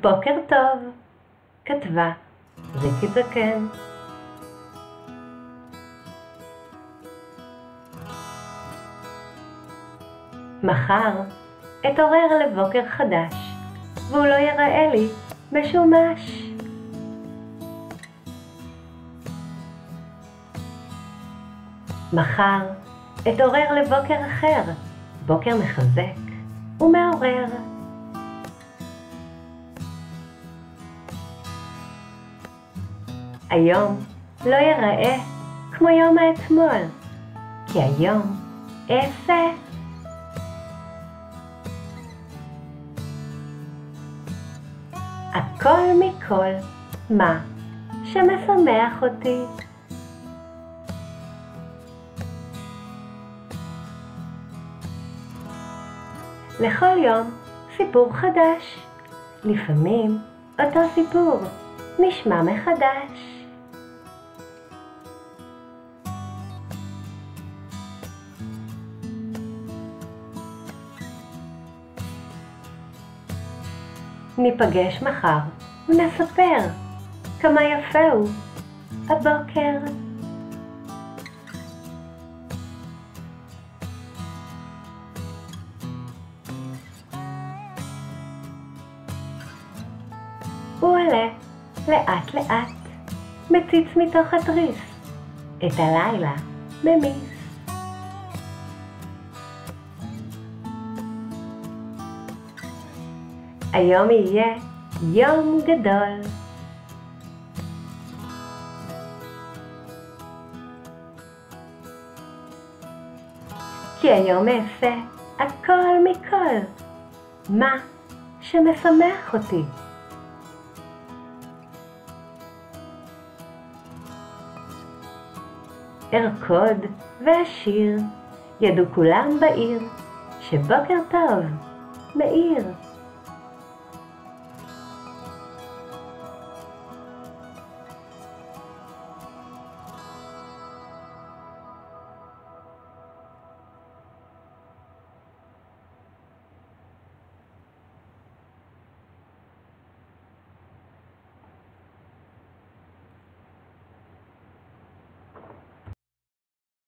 בוקר טוב, כתבה ריקי זקן. מחר אתעורר לבוקר חדש, והוא לא ייראה לי משומש. מחר אתעורר לבוקר אחר, בוקר מחזק ומעורר. היום לא ייראה כמו יום האתמול, כי היום אעשה. הכל מכל מה שמשמח אותי. לכל יום סיפור חדש. לפעמים אותו סיפור נשמע מחדש. ניפגש מחר ונספר כמה יפה הוא הבוקר. הוא עולה לאט לאט, מציץ מתוך התריס, את הלילה ממיס. היום יהיה יום גדול. כי היום אעשה הכל מכל, מה שמשמח אותי. ארקוד ואשיר, ידעו כולם בעיר, שבוקר טוב מאיר.